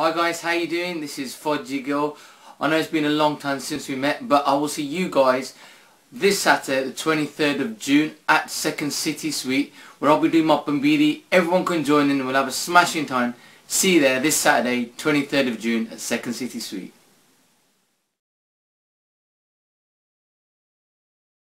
Hi guys, how you doing? This is Foji Gill. I know it's been a long time since we met, but I will see you guys this Saturday, the 23rd of June at Second City Suite, where I'll be doing my Bambidi. Everyone can join in and we'll have a smashing time. See you there this Saturday, 23rd of June at Second City Suite.